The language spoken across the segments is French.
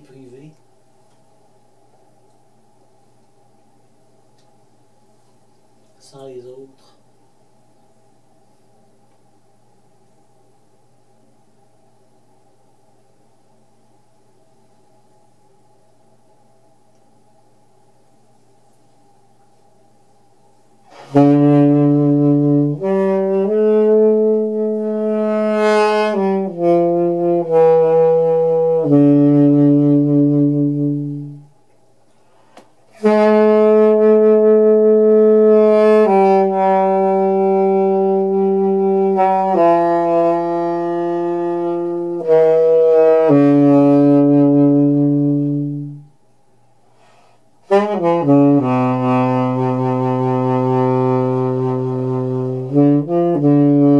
privé, Sans les autres. Mm-hmm.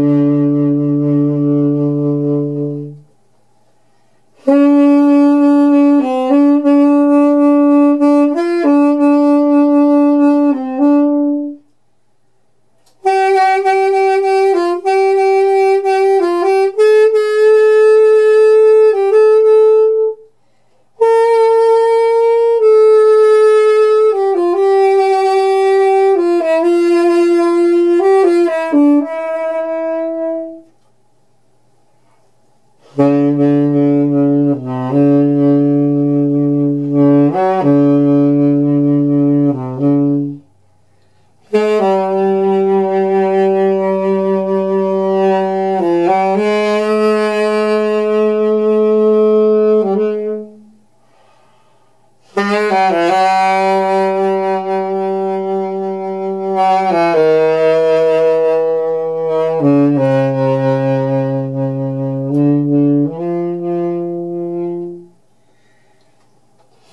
Mm-hmm.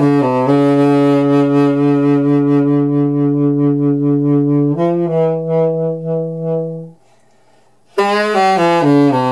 Thank you.